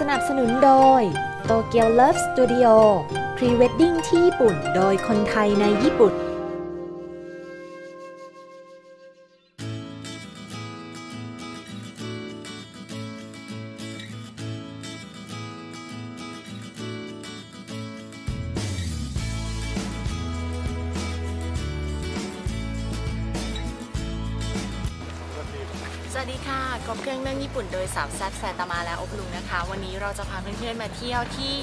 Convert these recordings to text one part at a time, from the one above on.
สนับสนุนโดย Tokyo Love Studio pre-wedding ที่ญี่ปุ่น โดยคนไทยในญี่ปุ่น สวัสดีค่ะกบเครื่องเรื่องญี่ปุ่นโดยสาวแซดแซตามาและอบลุงนะคะ วันนี้เราจะพาเพื่อนๆมาเที่ยวที่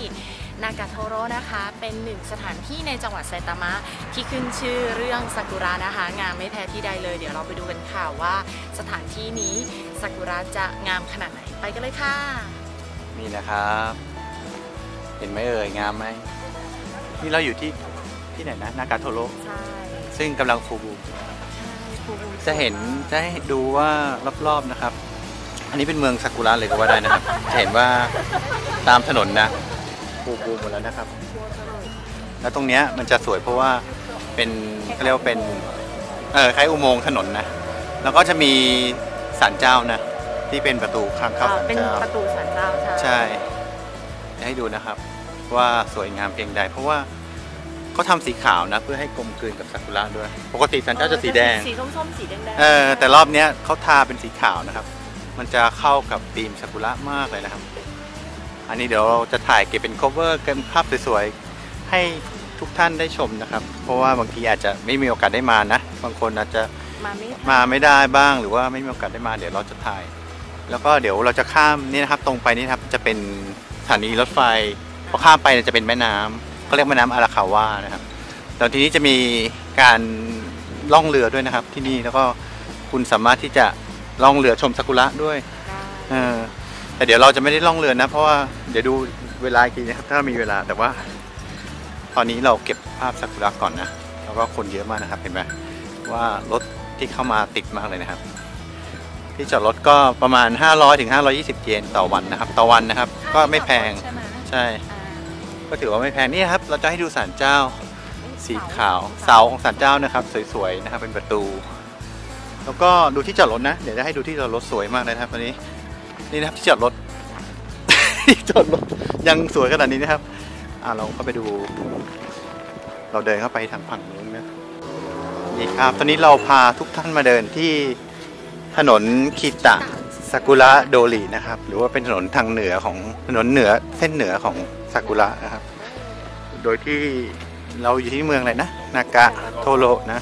นากาโทโร่นะคะ เป็นหนึ่งสถานที่ในจังหวัดไซตามะที่ขึ้นชื่อเรื่องซากุระนะคะ งามไม่แพ้ที่ใดเลย เดี๋ยวเราไปดูกันค่ะว่าสถานที่นี้ซากุระจะงามขนาดไหนไปกันเลยค่ะ นี่นะครับ เห็นไหมเอ่ยงามไหมนี่เราอยู่ที่ที่ไหนนะนากาโทโร่ใช่ซึ่งกำลังฟูบูมใช่ภูมิ จะเห็นจะให้ดูว่ารอบๆนะครับ อันนี้เป็นเมืองซากุระเลยก็ว่าได้นะครับ จะเห็นว่าตามถนนนะฟูบูมหมดแล้วนะครับ แล้วตรงเนี้ยมันจะสวยเพราะว่าเป็นเขาเรียกว่าเป็นเออคล้ายอุโมงค์ถนนนะ แล้วก็จะมีศาลเจ้านะ ที่เป็นประตูข้างเข้าอ่าศาลเป็นเจ้า ประตูสันเจ้าใช่ ใช่ ให้ดูนะครับว่าสวยงามเพียงใดเพราะว่า เขาทำสีขาวนะ เพื่อให้กลมกลืนกับซากุระด้วย ปกติสันเจ้าจะสีแดง สีส้มๆสีแดงๆเออแต่รอบเนี้ยเขาทาเป็นสีขาวนะครับ มันจะเข้ากับธีมซากุระมากเลยนะครับ อันนี้เดี๋ยวเราจะถ่ายเก็บเป็น cover เก็บภาพสวยๆให้ทุกท่านได้ชมนะครับ เพราะว่าบางทีอาจจะไม่มีโอกาสได้มานะ บางคนอาจจะมาไม่ทันมาไม่ได้บ้างหรือว่าไม่มีโอกาสได้มาเดี๋ยวเราจะถ่าย แล้วก็เดี๋ยวเราจะข้ามนี่นะครับ ตรงไปนี่นะครับจะเป็นสถานีรถไฟพอข้ามไปเนี่ยจะเป็นแม่น้ำ เขาเรียกแม่น้ำอาราคาวานะครับแล้วทีนี้จะมีการล่องเรือด้วยนะครับ ที่นี่แล้วก็คุณสามารถที่จะล่องเรือชมซากุระด้วยเออแต่เดี๋ยวเราจะไม่ได้ล่องเรือนะ เพราะว่าเดี๋ยวดูเวลาอีกทีนะครับถ้ามีเวลาแต่ว่า ตอนนี้เราเก็บภาพซากุระก่อนนะแล้วก็คนเยอะมากนะครับเห็นไหมว่ารถที่เข้ามาติดมากเลยนะครับ ที่จอดรถก็ประมาณ 500ถึง520 เยนต่อวันนะครับ ต่อวันนะครับ ก็ไม่แพงใช่ไหมใช่อ่า ก็ถือว่าไม่แพงนี่ครับ เราจะให้ดูศาลเจ้าสีขาวเสาของศาลเจ้านะครับ สวยๆนะครับเป็นประตู แล้วก็ดูที่จอดรถนะ เดี๋ยวจะให้ดูที่จอดรถสวยมากเลยนะครับวันนี้ นี่นะครับที่จอดรถที่จอดรถยังสวยขนาดนี้นะครับ อ่าเราเข้าไปดู เราเดินเข้าไปทางฝั่งนู้นนะนี่ครับ ตอนนี้เราพาทุกท่านมาเดินที่ถนนคิตะซากุระโดรินะครับ หรือว่าเป็นถนนทางเหนือของถนนเหนือเส้นเหนือของซากุระนะครับ โดยที่เราอยู่ที่เมืองอะไรนะ นากะโทโรนะ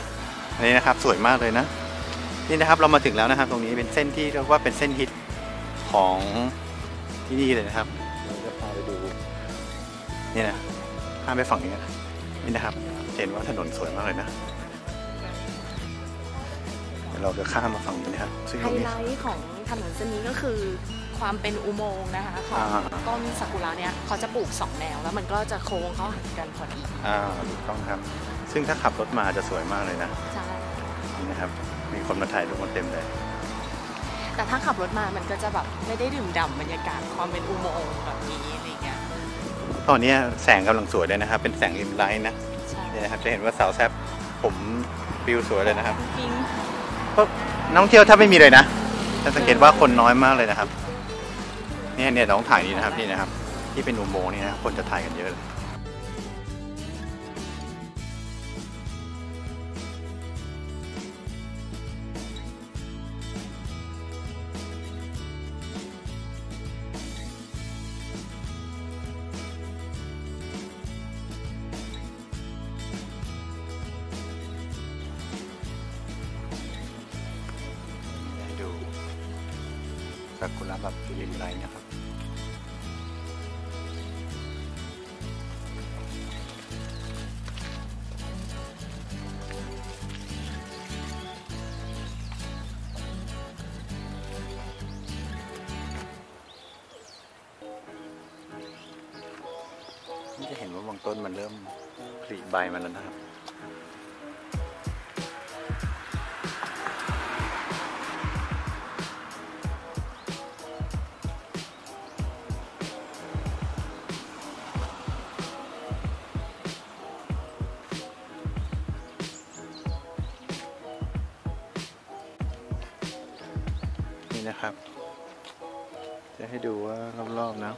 อันนี้นะครับสวยมากเลยนะ นี่นะครับเรามาถึงแล้วนะครับ ตรงนี้เป็นเส้นที่เรียกว่าเป็นเส้นฮิตของที่นี่เลยนะครับเราจะพาไปดูนี่นะข้ามไปฝั่งนี้นะนี่นะครับเห็นว่าถนนสวยมากเลยนะเดี๋ยวเราจะข้ามมาฝั่งนี้นะครับไฮไลท์ของถนนเส้นนี้ก็คือ ความเป็นอุโมงค์นะคะของอ่า ต้นซากุระเนี่ยเขาจะปลูกสองแนวแล้วมันก็จะโค้งเข้าหากันพอดีอ่าถูกต้องครับ ซึ่งถ้าขับรถมาจะสวยมากเลยนะใช่นี่นะครับ มีคนมาถ่ายรูปกันเต็มเลย แต่ถ้าขับรถมามันก็จะแบบไม่ได้ดื่มด่ำบรรยากาศความเป็นอุโมงค์แบบนี้อะไรเงี้ยตอนนี้แสงกำลังสวยเลยนะครับ เป็นแสงริมไลท์นะใช่นี่นะครับจะเห็นว่าสาวแซบผมวิวสวยเลยนะครับ จริงก็นักท่องเที่ยวถ้าไม่มีเลยนะจะสังเกตว่าคนน้อยมากเลยนะครับ เนี่ยเนี่ยต้องถ่ายนี้นะครับนี่นะครับ ที่เป็นอุโมงค์นี่นะครับคนจะถ่ายกันเยอะเลยากุระแบบริมไลท์นะครับนี่จะเห็นว่าบางต้นมันเริ่มผลิใบมาแล้วนะครับ นะครับ จะให้ดูว่ารอบๆนะ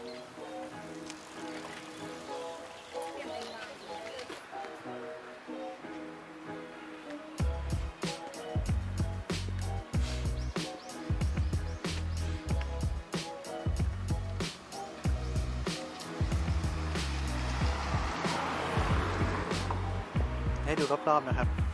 ให้ดูรอบๆนะครับ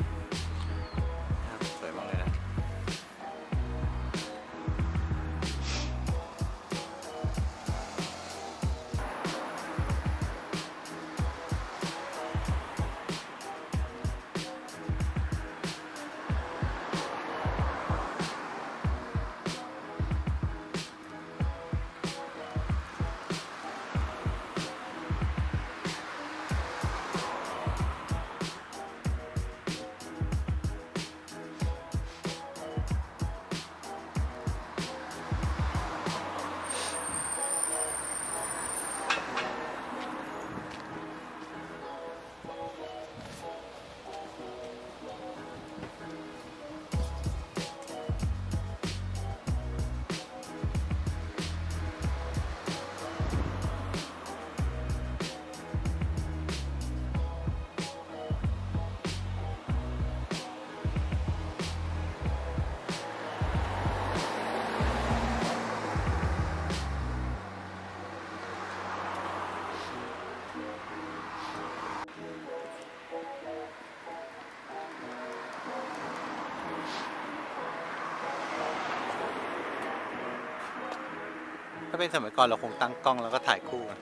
ถ้าเป็นสมัยก่อนเราคงตั้งกล้องแล้วก็ถ่ายคู่กัน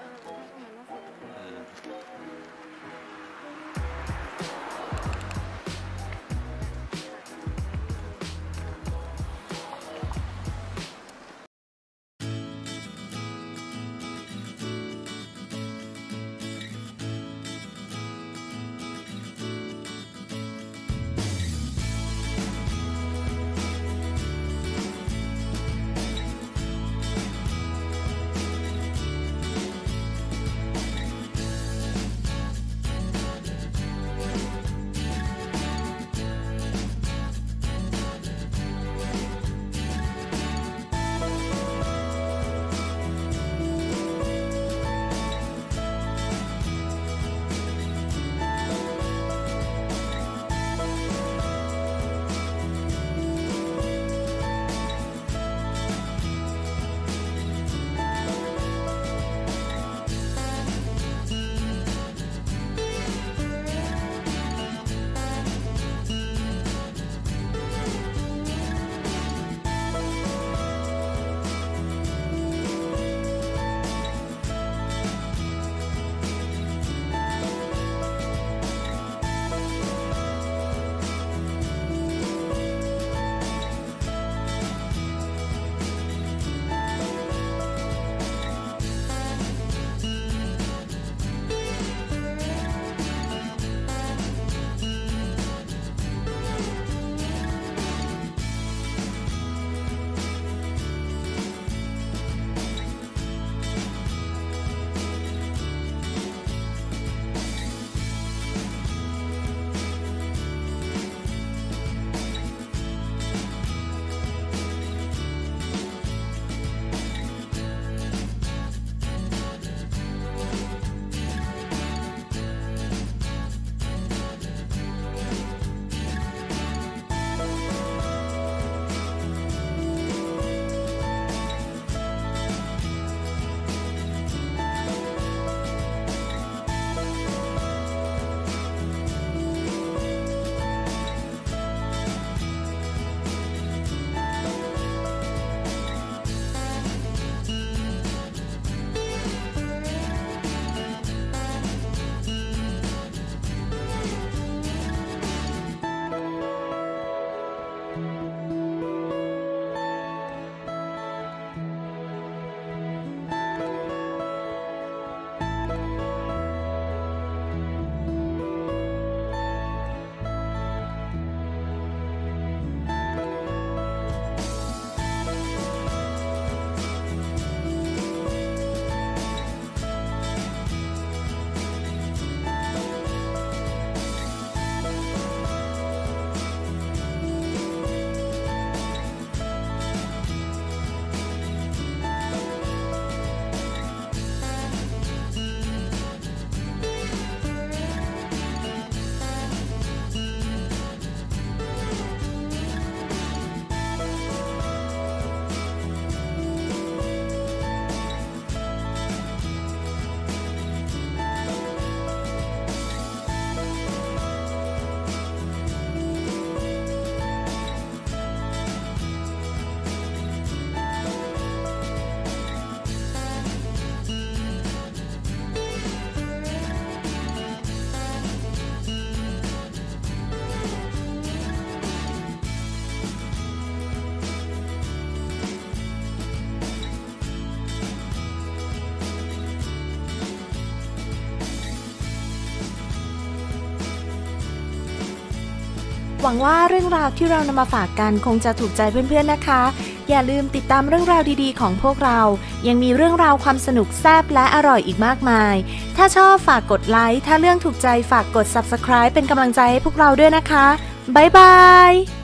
หวังว่าเรื่องราวที่เรานำมาฝากกันคงจะถูกใจเพื่อนๆนะคะ อย่าลืมติดตามเรื่องราวดีๆ ของพวกเรา ยังมีเรื่องราวความสนุกแซ่บและอร่อยอีกมากมาย ถ้าชอบฝากกดไลค์ ถ้าเรื่องถูกใจฝากกด subscribe เป็นกำลังใจให้พวกเราด้วยนะคะ บ๊ายบาย